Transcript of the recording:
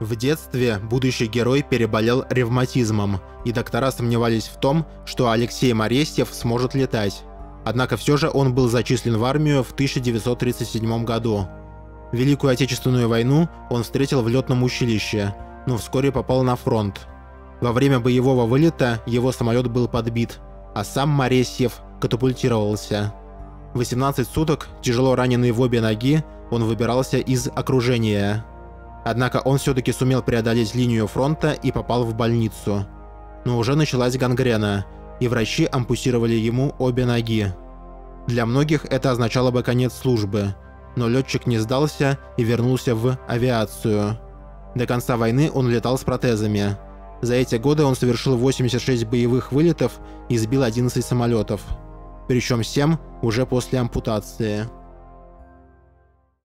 В детстве будущий герой переболел ревматизмом, и доктора сомневались в том, что Алексей Морестьев сможет летать. Однако все же он был зачислен в армию в 1937 году. Великую Отечественную войну он встретил в летном училище, но вскоре попал на фронт. Во время боевого вылета его самолет был подбит, а сам Моресьев катапультировался. 18 суток, тяжело раненый в обе ноги, он выбирался из окружения. Однако он все-таки сумел преодолеть линию фронта и попал в больницу. Но уже началась гангрена, и врачи ампутировали ему обе ноги. Для многих это означало бы конец службы, но летчик не сдался и вернулся в авиацию. До конца войны он летал с протезами. За эти годы он совершил 86 боевых вылетов и сбил 11 самолетов. Причем 7 уже после ампутации.